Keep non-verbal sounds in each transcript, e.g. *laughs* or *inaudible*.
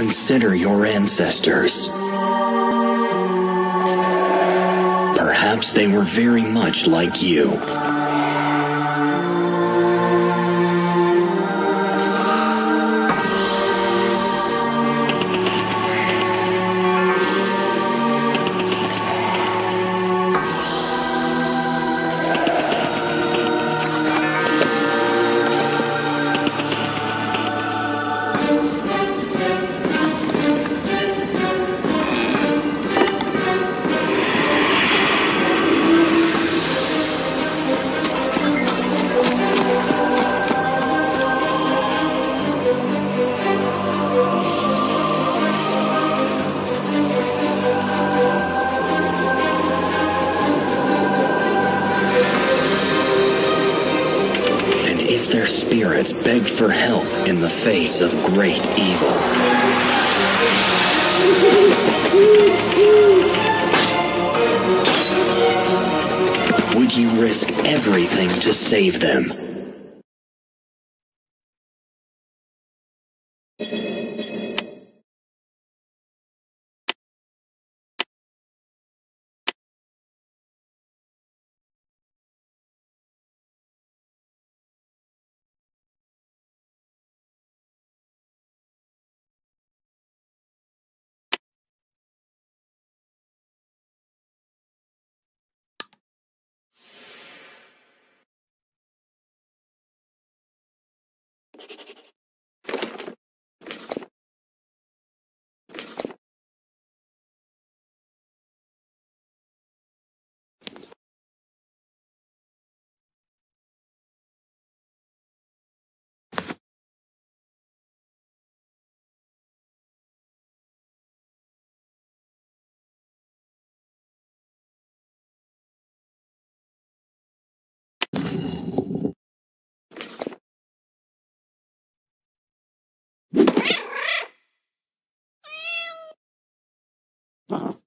Consider your ancestors. Perhaps they were very much like you. Great evil. Would you risk everything to save them? Two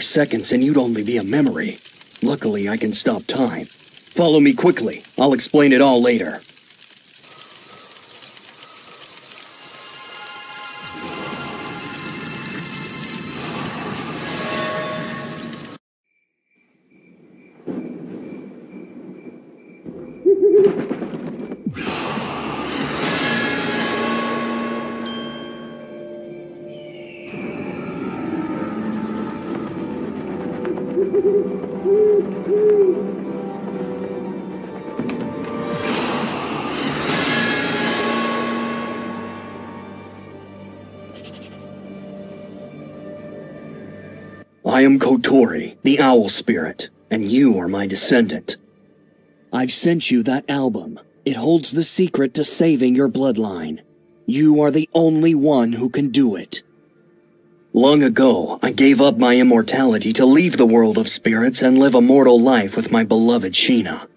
more seconds and you'd only be a memory. Luckily, I can stop time. Follow me quickly. I'll explain it all later. Owl spirit, and you are my descendant. I've sent you that album. It holds the secret to saving your bloodline. You are the only one who can do it. Long ago, I gave up my immortality to leave the world of spirits and live a mortal life with my beloved Sheena.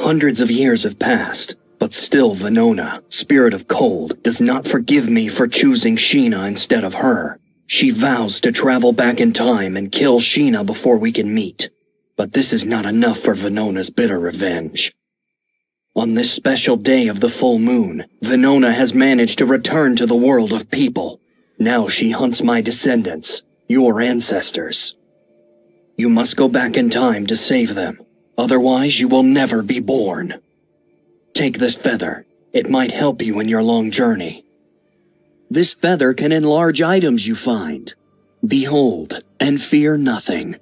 Hundreds of years have passed, but still Venona, spirit of cold, does not forgive me for choosing Sheena instead of her. She vows to travel back in time and kill Sheena before we can meet. But this is not enough for Venona's bitter revenge. On this special day of the full moon, Venona has managed to return to the world of people. Now she hunts my descendants, your ancestors. You must go back in time to save them. Otherwise, you will never be born. Take this feather. It might help you in your long journey. This feather can enlarge items you find. Behold, and fear nothing.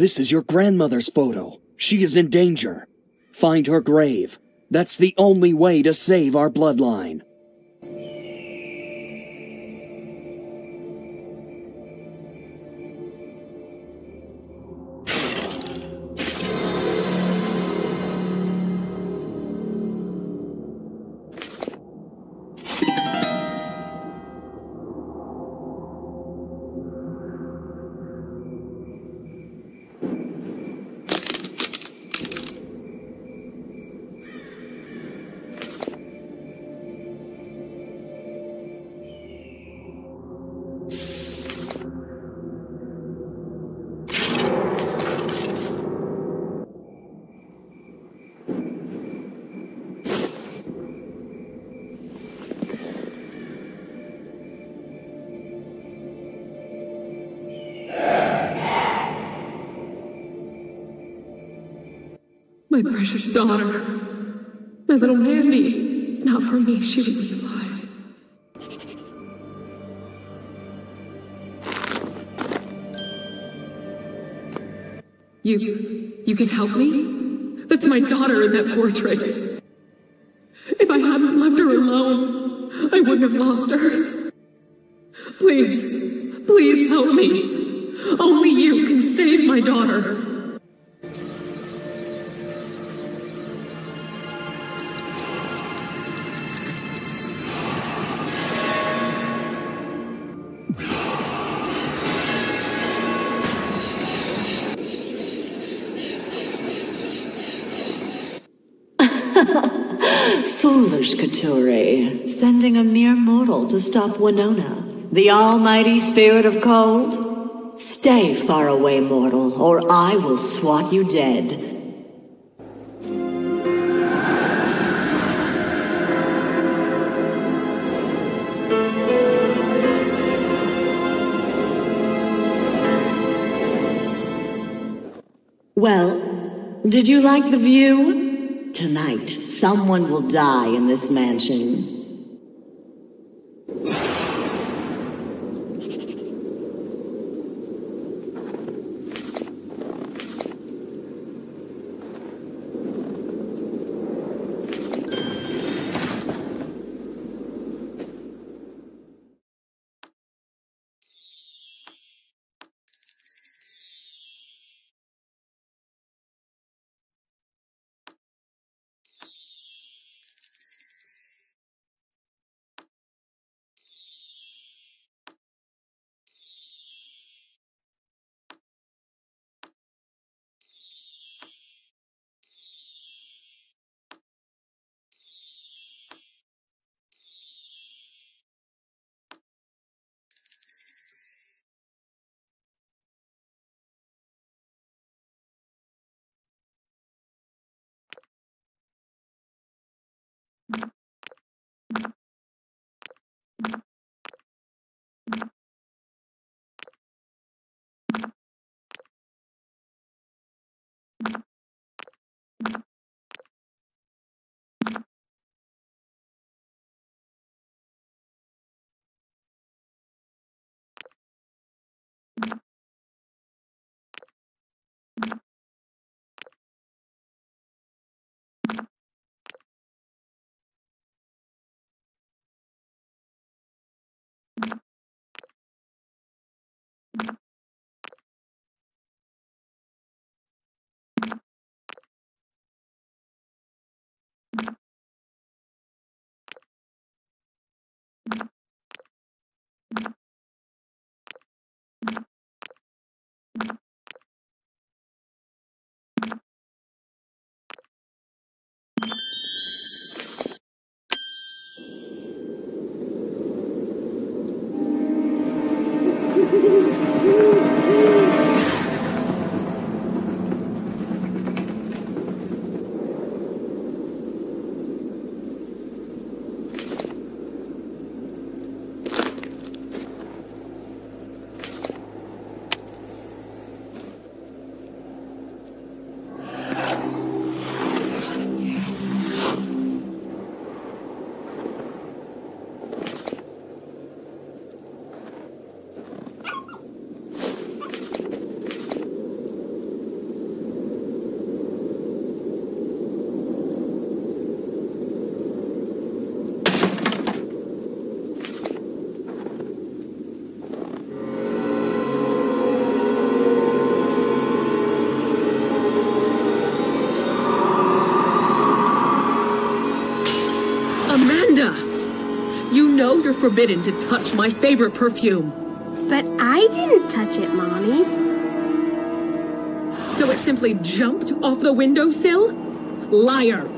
This is your grandmother's photo. She is in danger. Find her grave. That's the only way to save our bloodline. Help me? Stop Venona, the almighty spirit of cold? Stay far away, mortal, or I will swat you dead. Well, did you like the view? Tonight, someone will die in this mansion. Forbidden to touch my favorite perfume. But I didn't touch it, Mommy. So it simply jumped off the windowsill? Liar!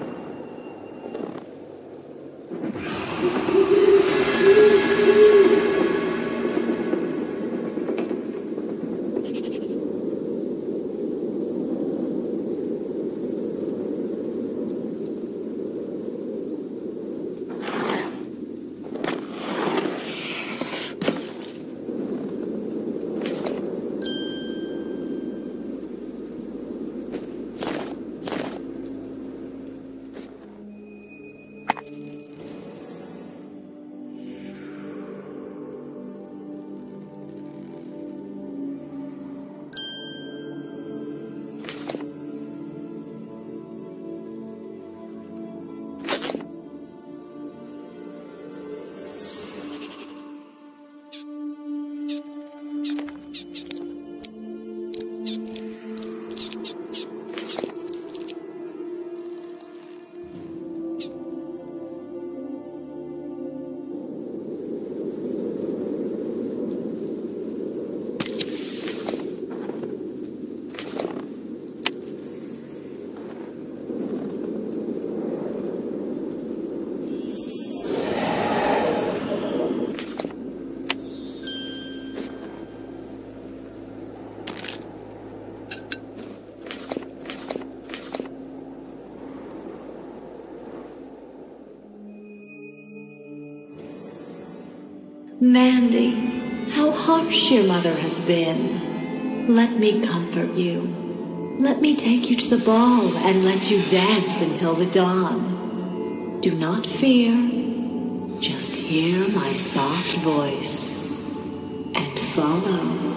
Mandy, how harsh your mother has been. Let me comfort you. Let me take you to the ball and let you dance until the dawn. Do not fear. Just hear my soft voice and follow.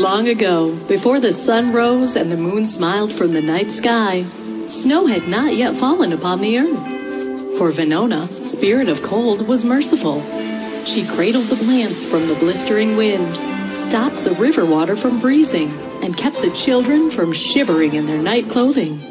Long, ago, before the sun rose and the moon smiled from the night sky, snow had not yet fallen upon the earth. For Venona, spirit of cold, was merciful. She cradled the plants from the blistering wind, stopped the river water from freezing, and kept the children from shivering in their night clothing.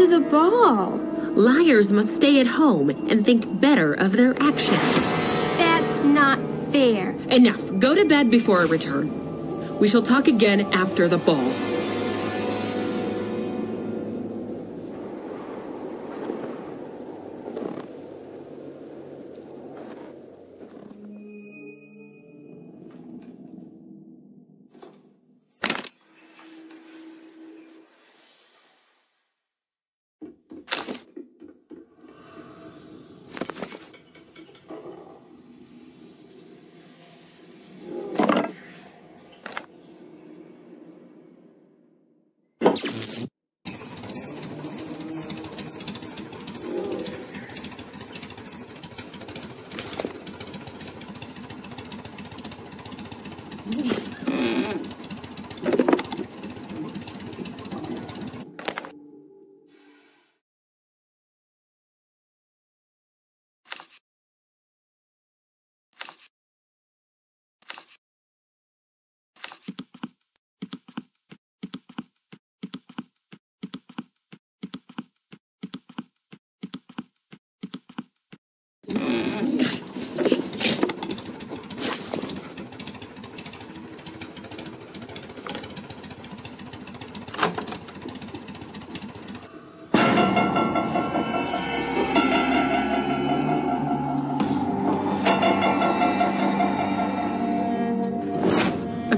To the ball. Liars must stay at home and think better of their actions. That's not fair. Enough. Go to bed before I return. We shall talk again after the ball.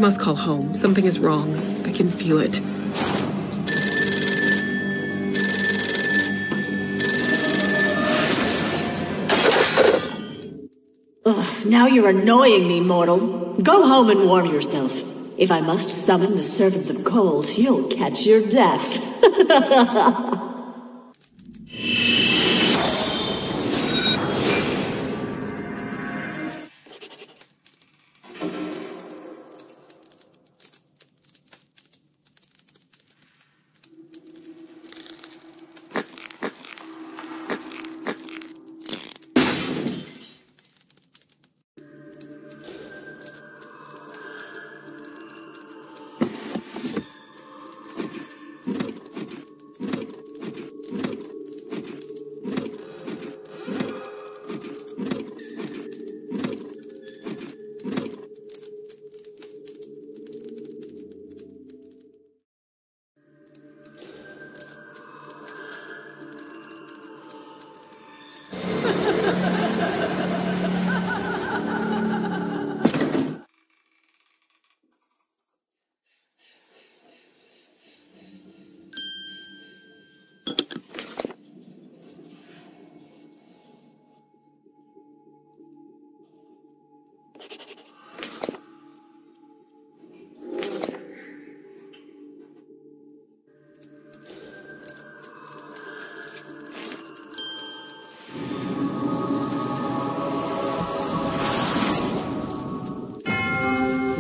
Must call home. Something is wrong. I can feel it. Ugh, now you're annoying me, mortal. Go home and warm yourself. If I must summon the servants of cold, you'll catch your death. *laughs*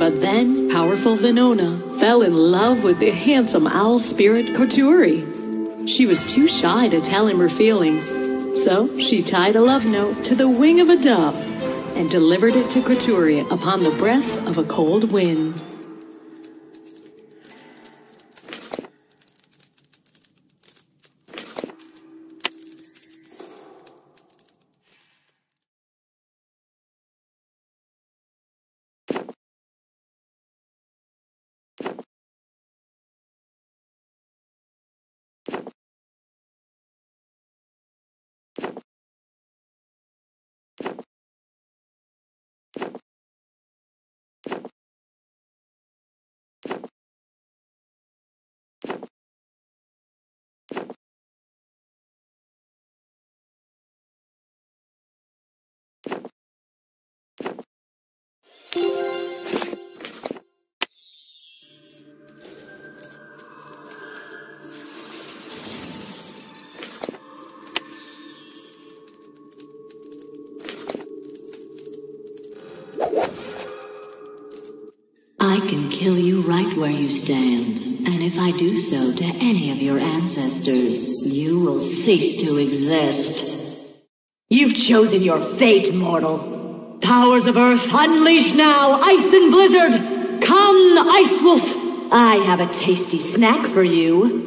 But then, powerful Venona fell in love with the handsome owl spirit Koturi. She was too shy to tell him her feelings, so she tied a love note to the wing of a dove and delivered it to Koturi upon the breath of a cold wind. Kill you right where you stand, and if I do so to any of your ancestors, you will cease to exist. You've chosen your fate, mortal. Powers of Earth, unleash now! Ice and Blizzard! Come, Ice Wolf! I have a tasty snack for you.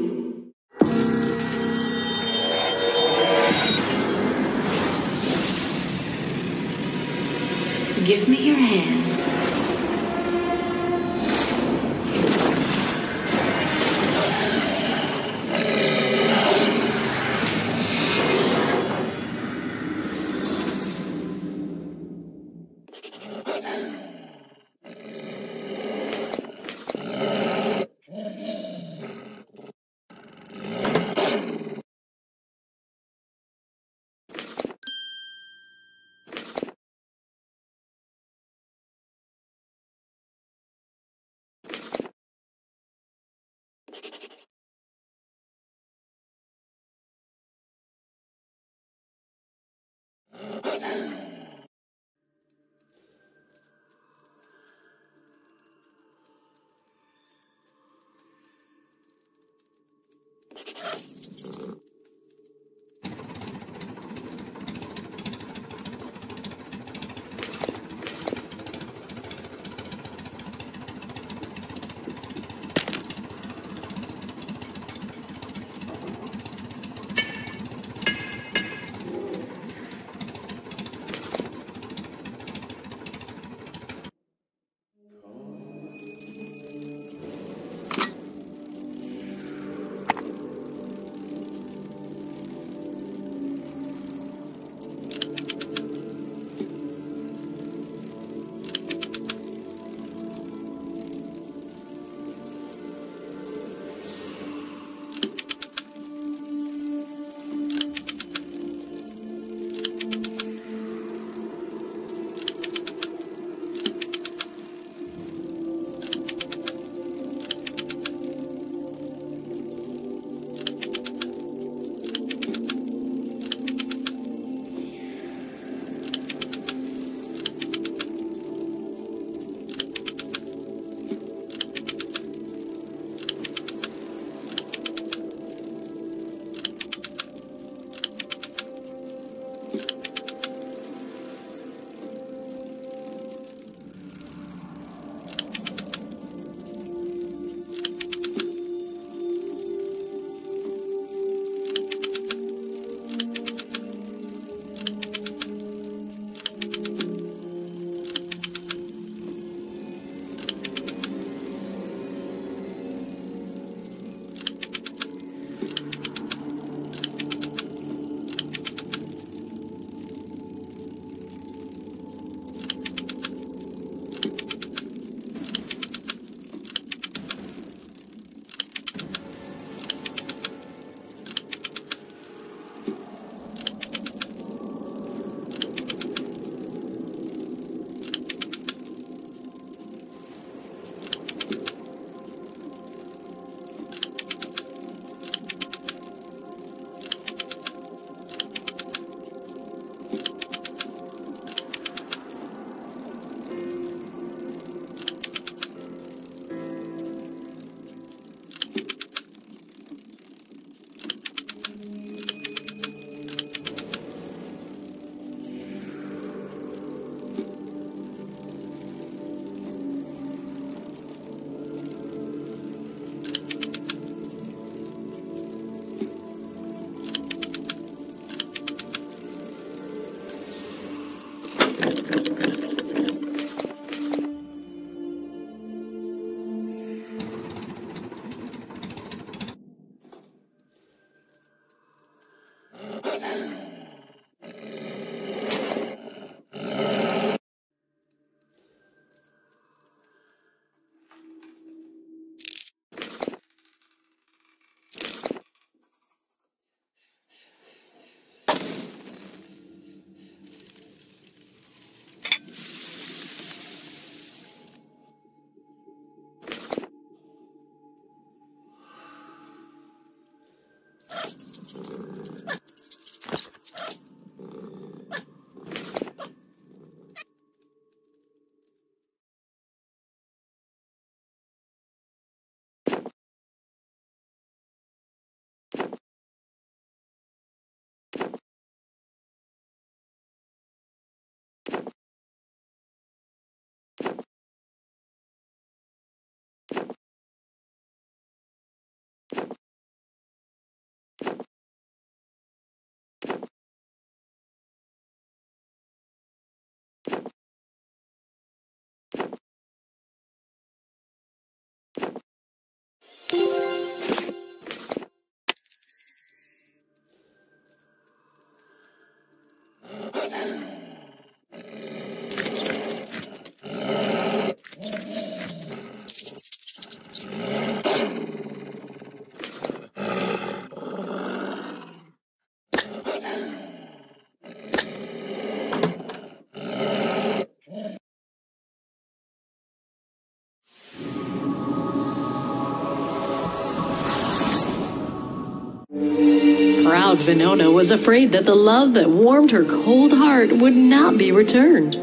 Venona was afraid that the love that warmed her cold heart would not be returned.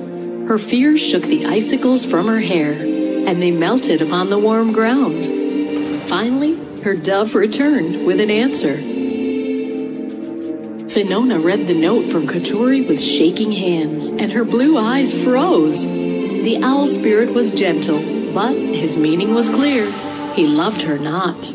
Her fear shook the icicles from her hair, and they melted upon the warm ground. Finally, her dove returned with an answer. Venona read the note from Koturi with shaking hands, and her blue eyes froze. The owl spirit was gentle, but his meaning was clear. He loved her not.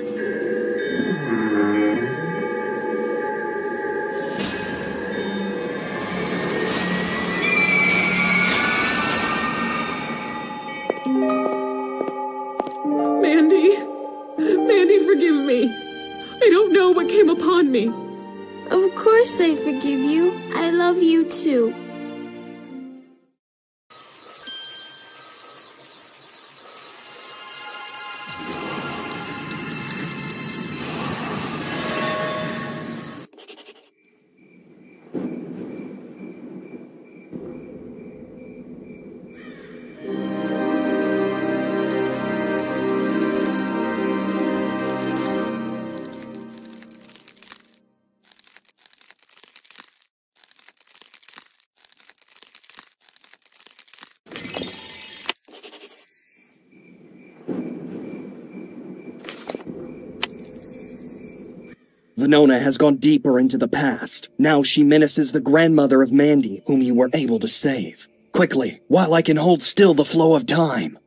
Richard. Venona has gone deeper into the past. Now she menaces the grandmother of Mandy, whom you were able to save. Quickly, while I can hold still the flow of time.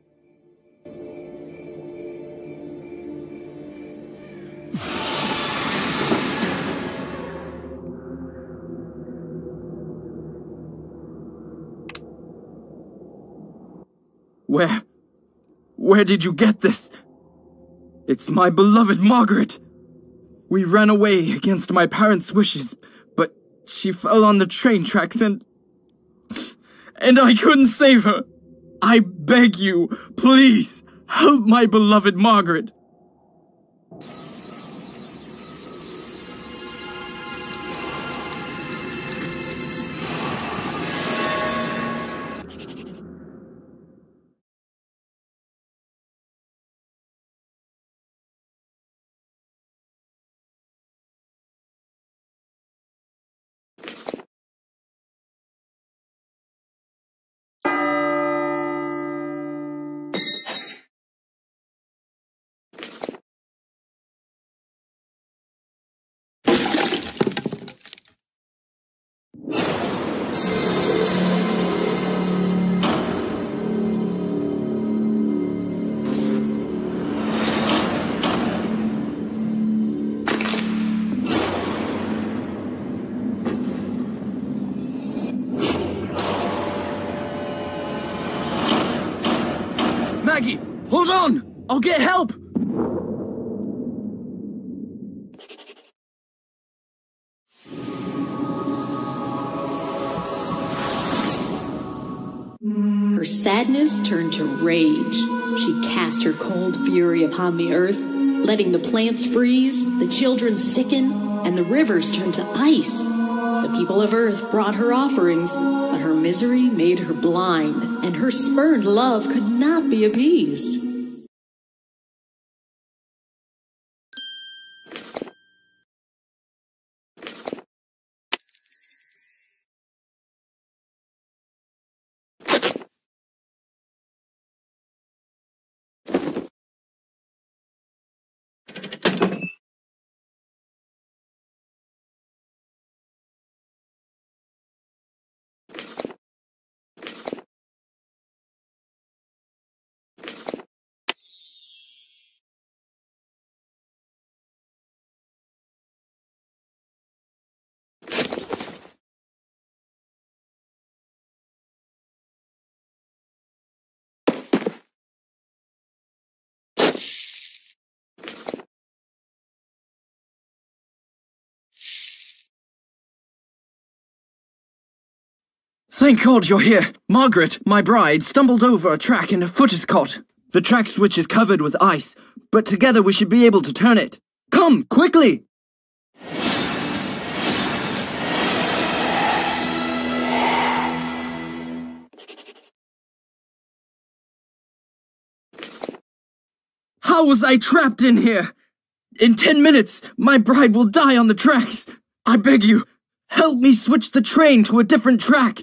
Where... where did you get this? It's my beloved Margaret! We ran away against my parents' wishes, but she fell on the train tracks and. and I couldn't save her! I beg you, please, help my beloved Margaret! I'll get help! Her sadness turned to rage. She cast her cold fury upon the earth, letting the plants freeze, the children sicken, and the rivers turn to ice. The people of earth brought her offerings, but her misery made her blind, and her spurned love could not be appeased. Thank God you're here! Margaret, my bride, stumbled over a track and her foot is caught. The track switch is covered with ice, but together we should be able to turn it. Come, quickly! How was I trapped in here? In ten minutes, my bride will die on the tracks. I beg you, help me switch the train to a different track.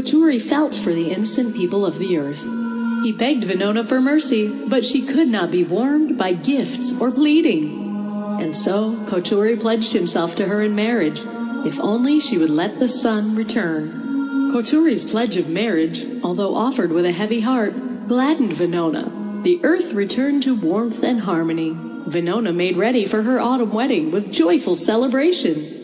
Koturi felt for the innocent people of the earth. He begged Venona for mercy, but she could not be warmed by gifts or pleading. And so Koturi pledged himself to her in marriage, if only she would let the sun return. Koturi's pledge of marriage, although offered with a heavy heart, gladdened Venona. The earth returned to warmth and harmony. Venona made ready for her autumn wedding with joyful celebration.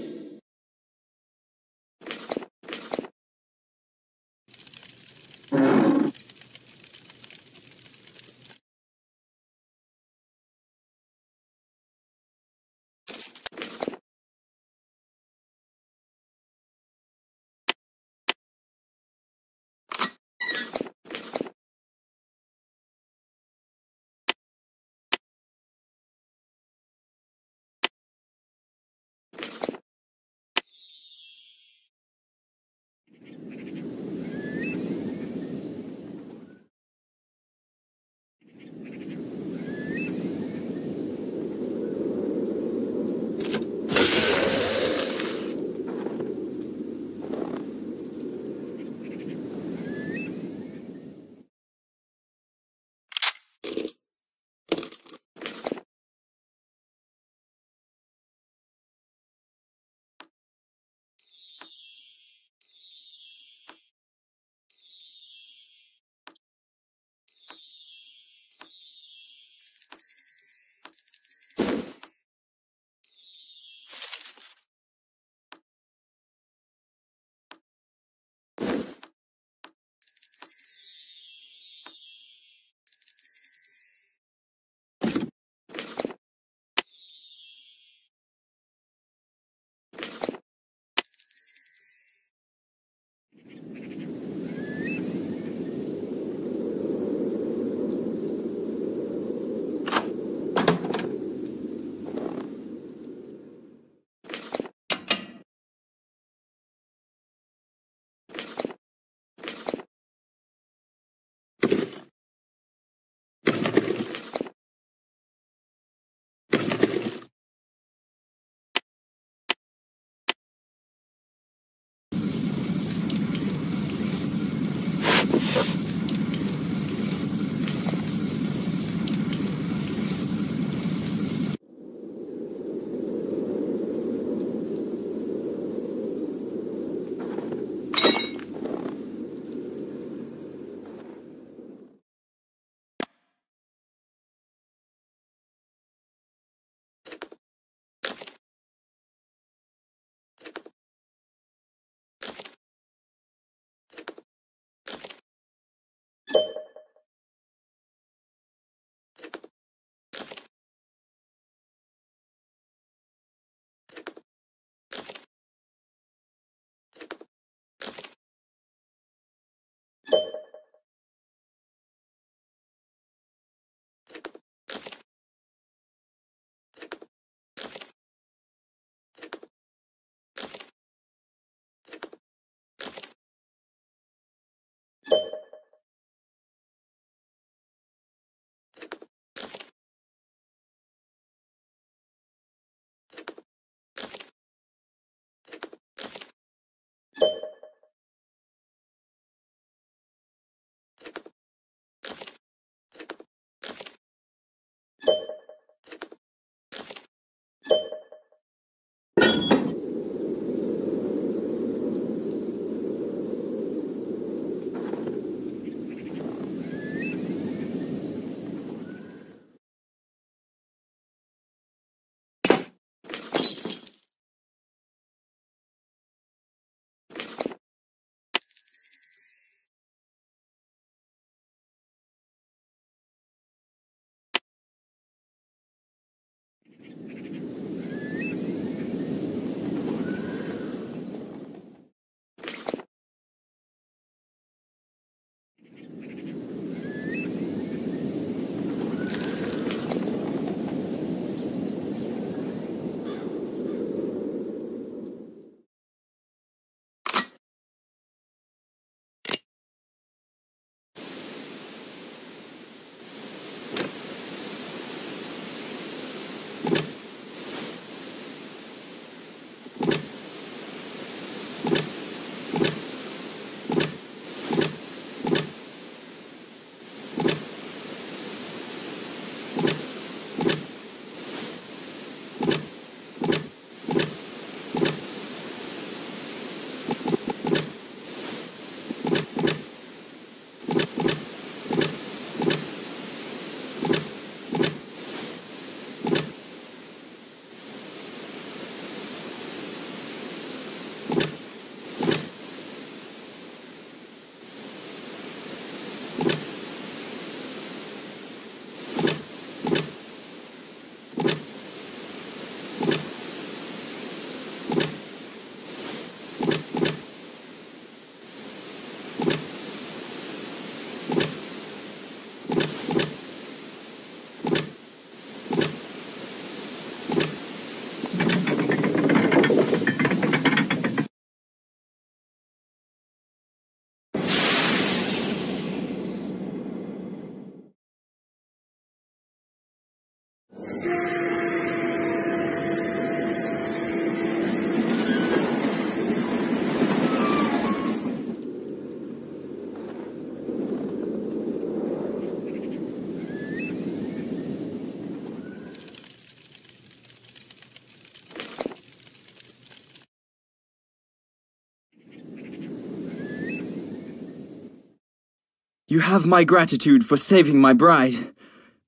You have my gratitude for saving my bride.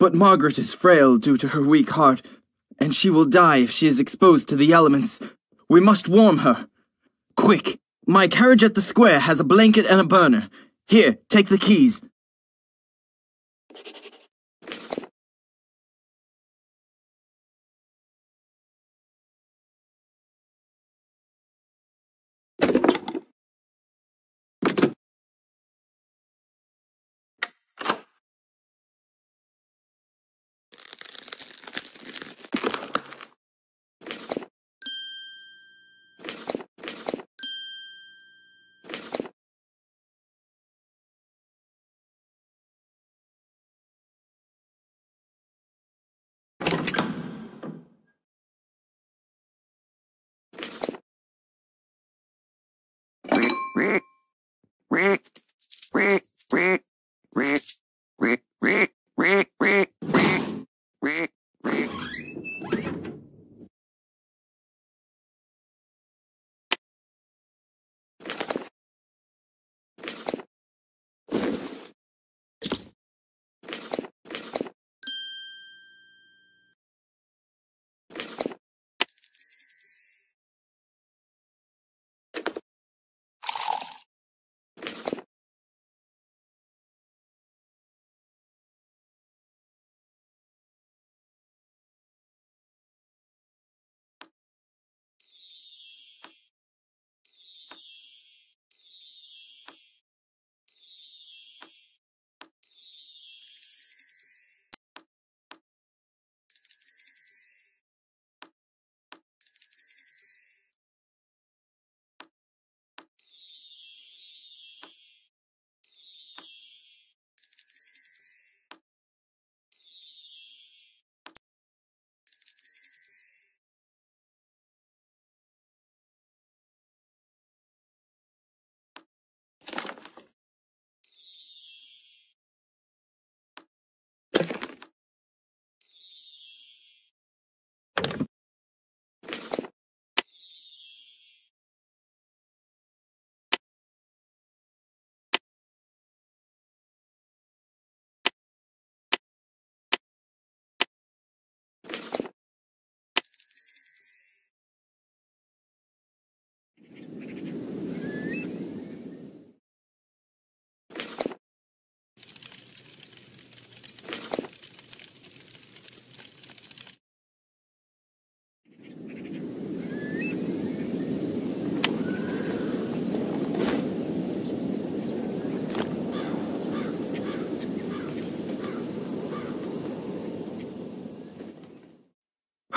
But Margaret is frail due to her weak heart, and she will die if she is exposed to the elements. We must warm her. Quick! My carriage at the square has a blanket and a burner. Here, take the keys. Rick, Rick, Rick, Rick, Rick.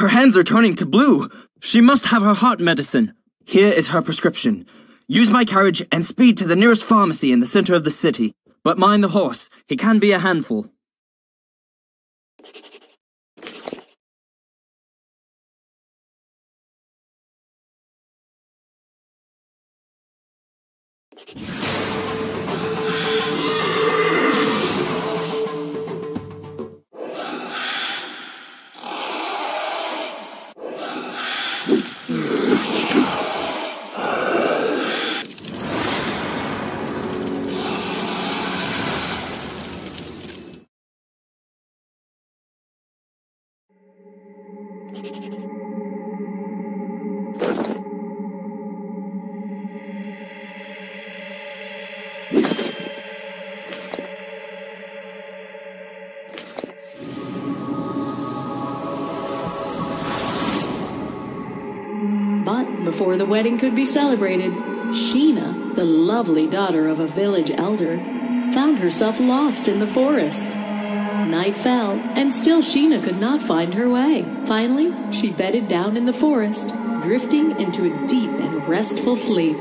Her hands are turning to blue. She must have her heart medicine. Here is her prescription. Use my carriage and speed to the nearest pharmacy in the center of the city. But mind the horse. He can be a handful. But wedding could be celebrated, Sheena, the lovely daughter of a village elder, found herself lost in the forest. Night fell, and still Sheena could not find her way. Finally, she bedded down in the forest, drifting into a deep and restful sleep.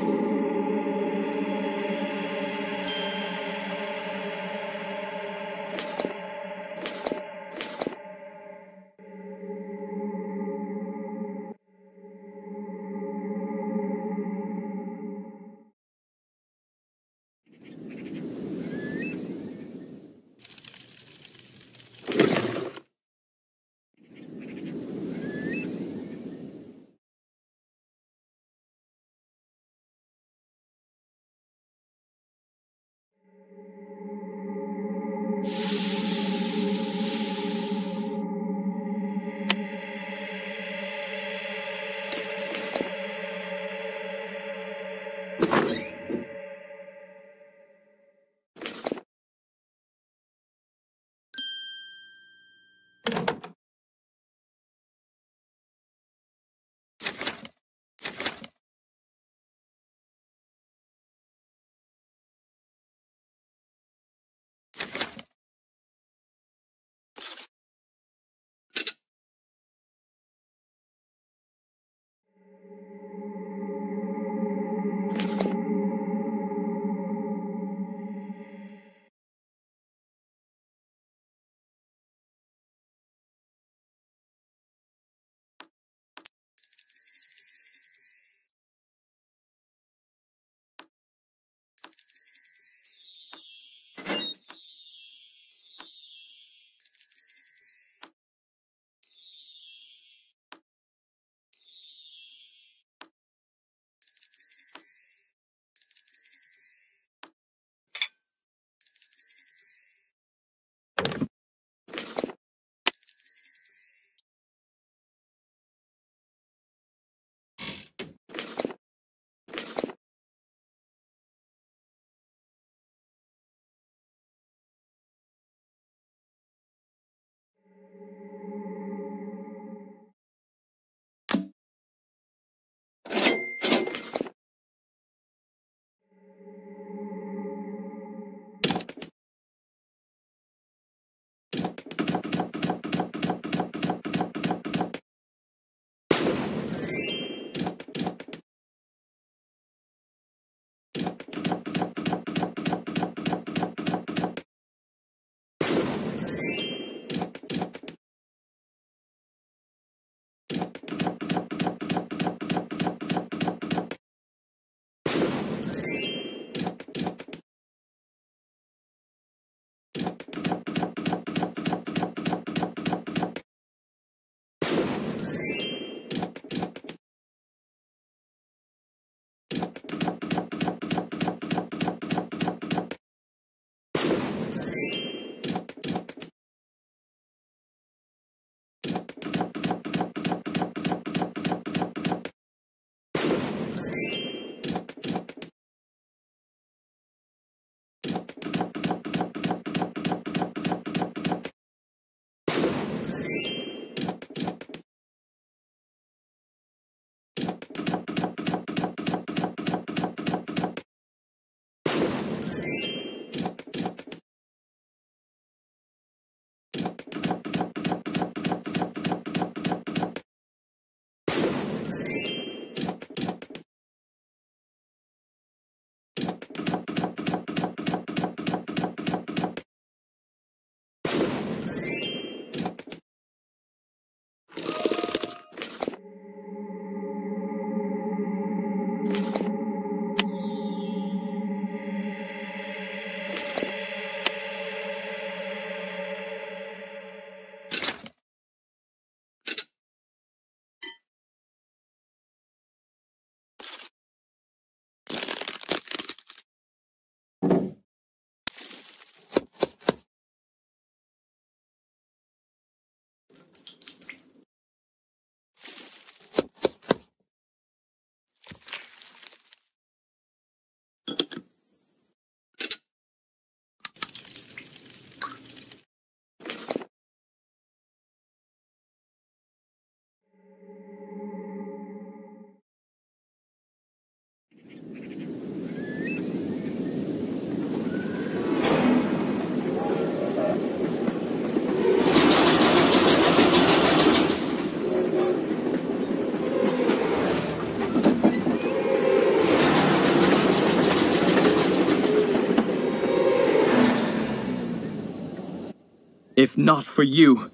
If not for you,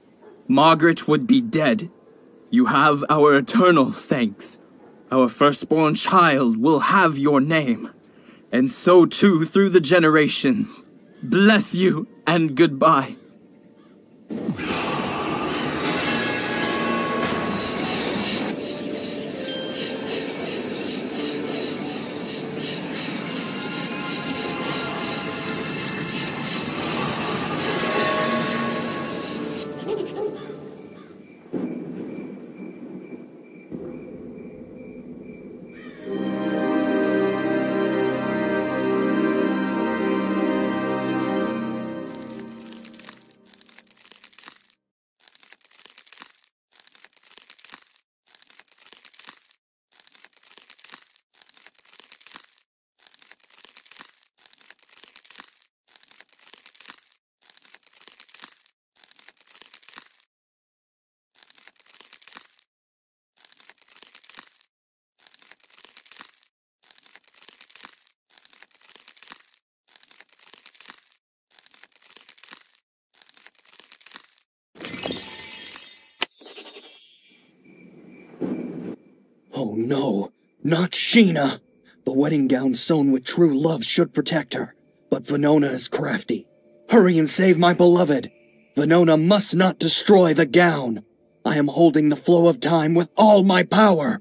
Margaret would be dead. You have our eternal thanks. Our firstborn child will have your name, and so too through the generations. Bless you, and goodbye. Not Sheena! The wedding gown sewn with true love should protect her, but Venona is crafty. Hurry and save my beloved! Venona must not destroy the gown! I am holding the flow of time with all my power!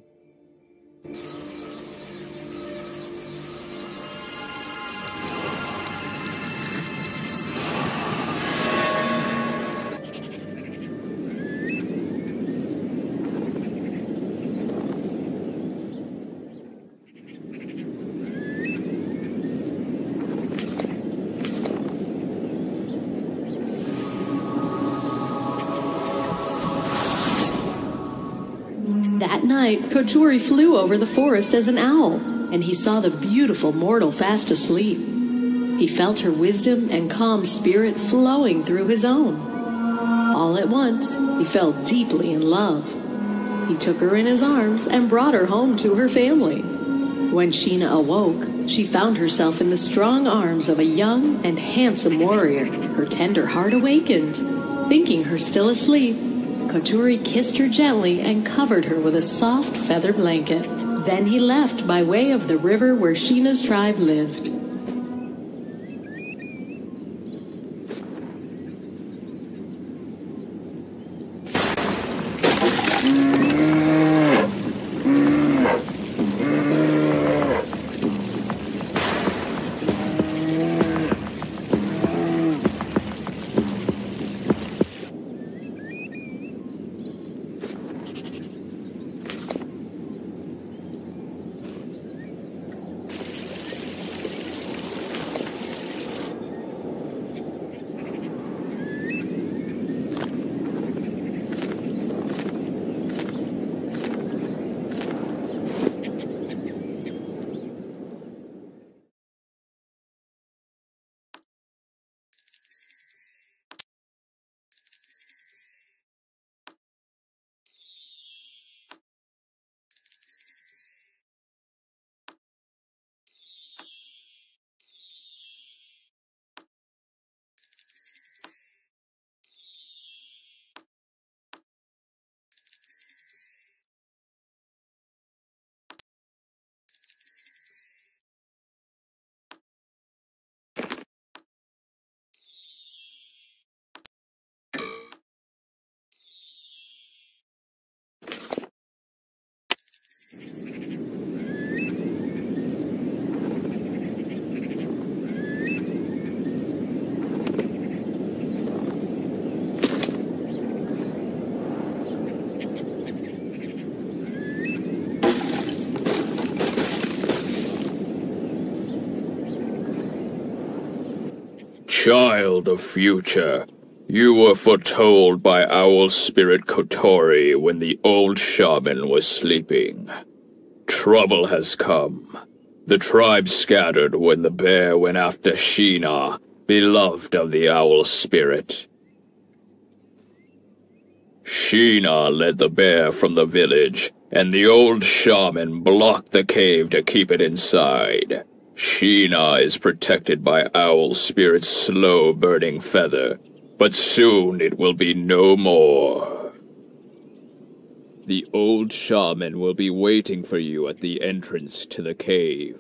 Night, Koturi flew over the forest as an owl, and he saw the beautiful mortal fast asleep. He felt her wisdom and calm spirit flowing through his own. All at once, he fell deeply in love. He took her in his arms and brought her home to her family. When Sheena awoke, she found herself in the strong arms of a young and handsome warrior. Her tender heart awakened. Thinking her still asleep, Koturi kissed her gently and covered her with a soft feather blanket. Then he left by way of the river where Sheena's tribe lived. Child of future, you were foretold by Owl Spirit Koturi when the old shaman was sleeping. Trouble has come. The tribe scattered when the bear went after Sheena, beloved of the Owl Spirit. Sheena led the bear from the village, and the old shaman blocked the cave to keep it inside. Sheena is protected by Owl Spirit's slow burning feather. but soon it will be no more. The old shaman will be waiting for you at the entrance to the cave.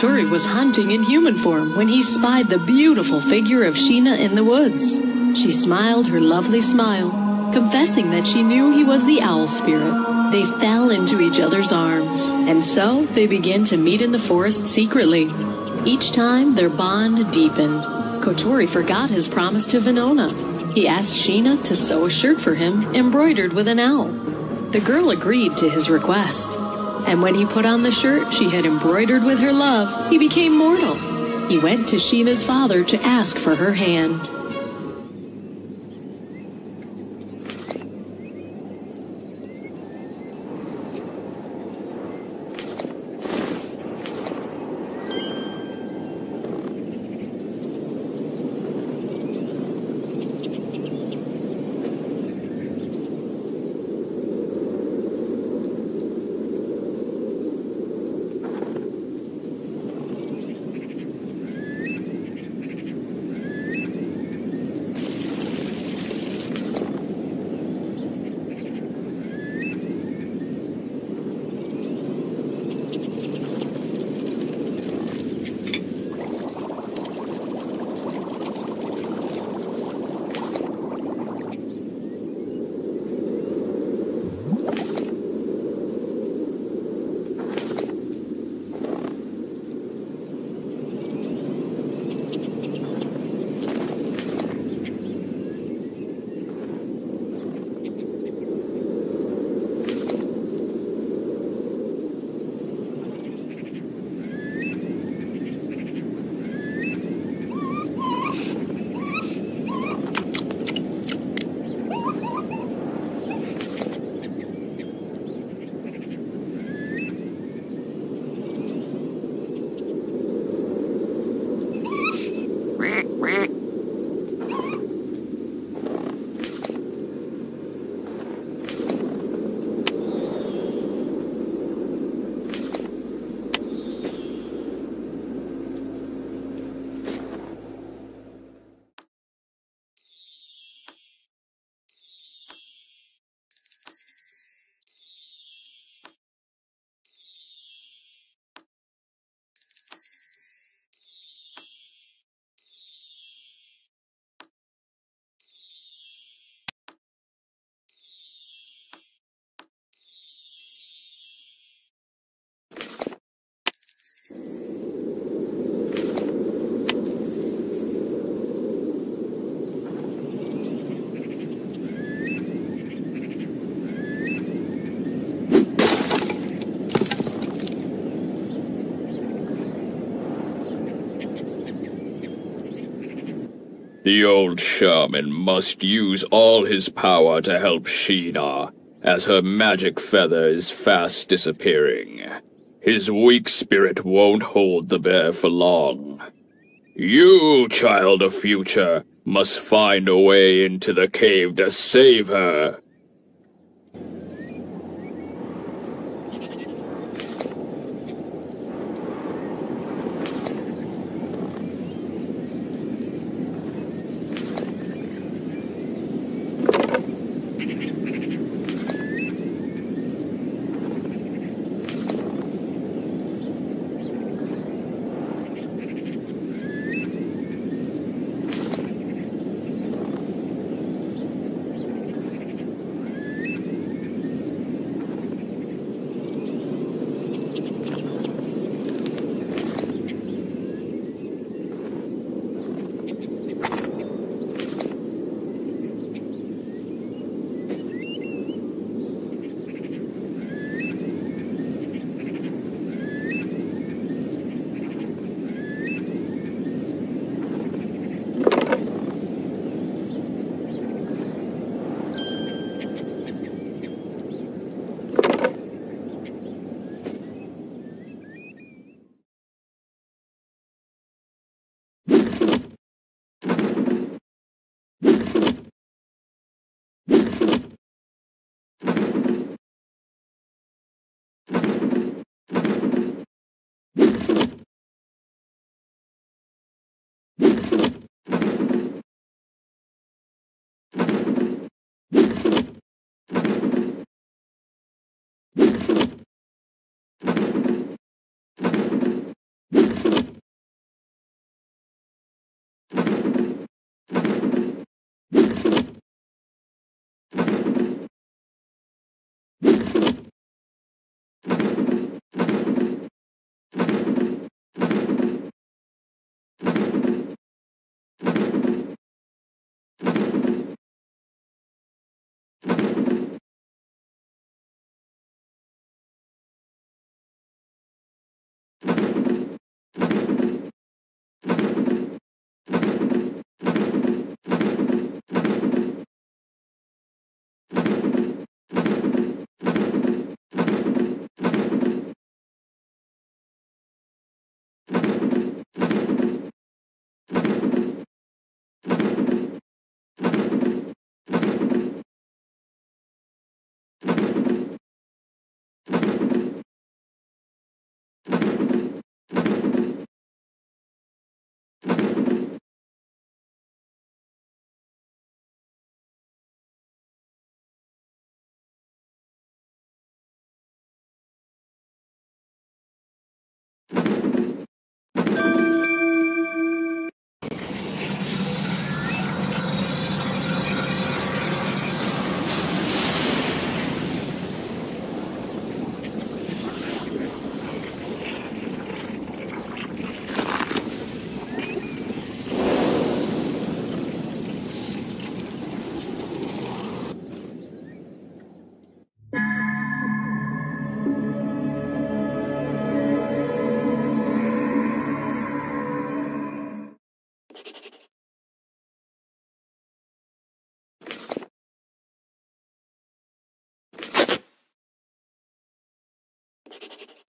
Koturi was hunting in human form when he spied the beautiful figure of Sheena in the woods. She smiled her lovely smile, confessing that she knew he was the owl spirit. They fell into each other's arms, and so they began to meet in the forest secretly. Each time their bond deepened. Koturi forgot his promise to Venona. He asked Sheena to sew a shirt for him embroidered with an owl. The girl agreed to his request. And when he put on the shirt she had embroidered with her love, he became mortal. He went to Sheena's father to ask for her hand. The old shaman must use all his power to help Sheena, as her magic feather is fast disappearing. His weak spirit won't hold the bear for long. You, child of future, must find a way into the cave to save her.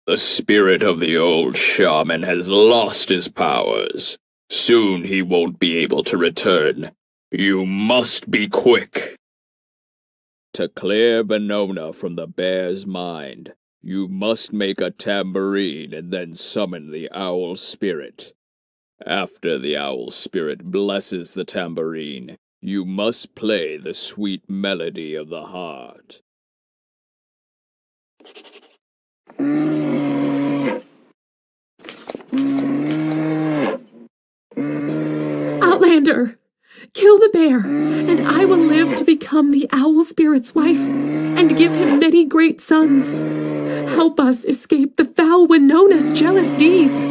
The spirit of the old shaman has lost his powers. Soon he won't be able to return. You must be quick. To clear Venona from the bear's mind, you must make a tambourine and then summon the owl spirit. After the owl spirit blesses the tambourine, you must play the sweet melody of the heart. Outlander! Kill the bear, and I will live to become the owl spirit's wife and give him many great sons. Help us escape the foul Venona's jealous deeds.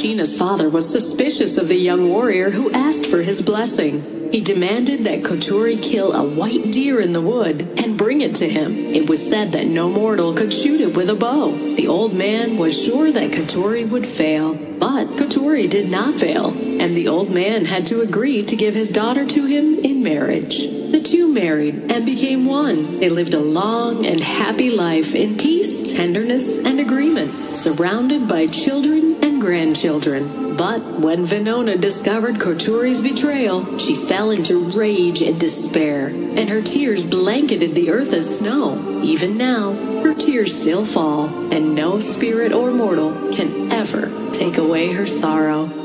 Sheena's father was suspicious of the young warrior who asked for his blessing. He demanded that Koturi kill a white deer in the wood and bring it to him. It was said that no mortal could shoot it with a bow. The old man was sure that Koturi would fail, but Koturi did not fail, and the old man had to agree to give his daughter to him in marriage. The two married and became one. They lived a long and happy life in peace, tenderness, and agreement, surrounded by children and grandchildren. But when Venona discovered Koturi's betrayal, she fell into rage and despair, and her tears blanketed the earth as snow. Even now, her tears still fall, and no spirit or mortal can ever take away her sorrow.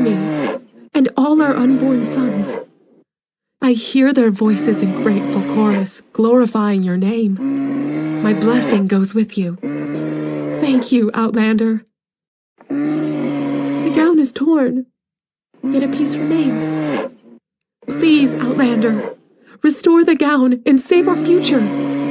Me, and all our unborn sons. I hear their voices in grateful chorus, glorifying your name. My blessing goes with you. Thank you, Outlander. The gown is torn, yet a piece remains. Please, Outlander, restore the gown and save our future.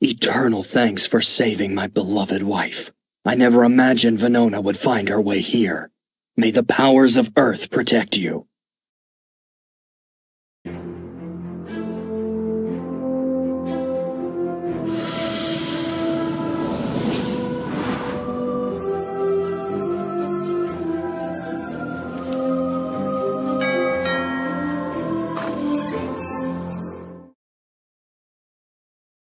Eternal thanks for saving my beloved wife. I never imagined Venona would find her way here. May the powers of Earth protect you.